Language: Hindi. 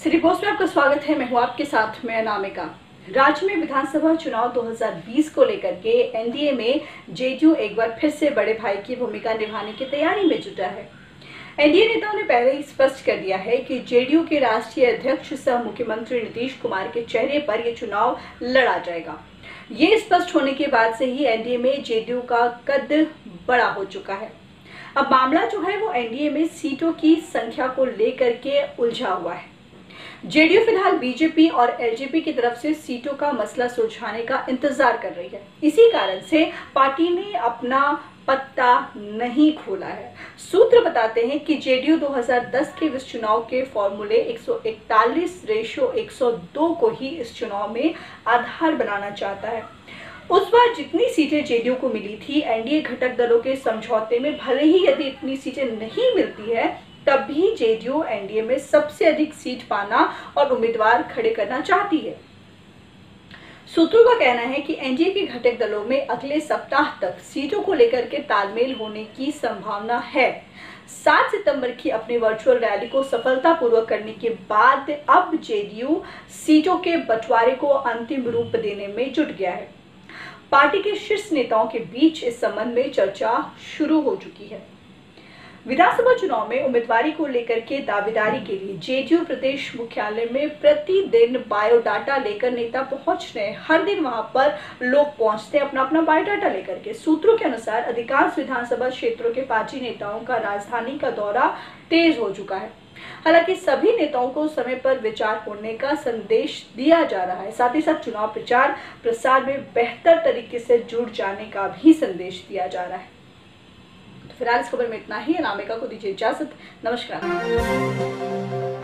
सिटी पोस्ट में आपका स्वागत है। मैं हूँ आपके साथ, मैं अनामिका। राज्य में विधानसभा चुनाव 2020 को लेकर के एनडीए में जेडीयू एक बार फिर से बड़े भाई की भूमिका निभाने की तैयारी में जुटा है। एनडीए नेताओं ने पहले ही स्पष्ट कर दिया है कि जेडीयू के राष्ट्रीय अध्यक्ष सह मुख्यमंत्री नीतीश कुमार के चेहरे पर यह चुनाव लड़ा जाएगा। ये स्पष्ट होने के बाद से ही एनडीए में जेडीयू का कद बड़ा हो चुका है। अब मामला जो है वो एनडीए में सीटों की संख्या को लेकर के उलझा हुआ है। जेडीयू फ़िलहाल बीजेपी और एलजेपी की तरफ़ से सीटों का मसला सुलझाने का इंतज़ार कर रही है। इसी कारण से पार्टी ने अपना पत्ता नहीं खोला है। सूत्र बताते हैं कि जेडीयू 2010 के इस चुनाव के फॉर्मूले 141 रेशो 102 को ही इस चुनाव में आधार बनाना चाहता है। उस बार जितनी सीटें जेडीयू को मिली थी, एनडीए घटक दलों के समझौते में भले ही यदि इतनी सीटें नहीं मिलती है जेडीयू, एनडीए में सबसे अधिक सीट पाना और उम्मीदवार खड़े करना चाहती है। सूत्रों का कहना है कि एनडीए के घटक दलों में अगले सप्ताह तक सीटों को लेकर के तालमेल होने की संभावना है। सात सितंबर की अपनी वर्चुअल रैली को सफलतापूर्वक करने के बाद अब जेडीयू सीटों के बंटवारे को अंतिम रूप देने में जुट गया है। पार्टी के शीर्ष नेताओं के बीच इस संबंध में चर्चा शुरू हो चुकी है। विधानसभा चुनाव में उम्मीदवारी को लेकर के दावेदारी के लिए जेडीयू प्रदेश मुख्यालय में प्रतिदिन बायोडाटा लेकर नेता पहुँच रहे हर दिन वहाँ पर लोग पहुँचते हैं अपना अपना बायोडाटा लेकर के। सूत्रों के अनुसार अधिकांश विधानसभा क्षेत्रों के पार्टी नेताओं का राजधानी का दौरा तेज हो चुका है। हालाँकि सभी नेताओं को समय पर विचार होने का संदेश दिया जा रहा है। साथ ही साथ चुनाव प्रचार प्रसार में बेहतर तरीके से जुड़ जाने का भी संदेश दिया जा रहा है। फ़िलहाल इस खबर में इतना ही। अनामिका को दीजिए इजाज़त। नमस्कार।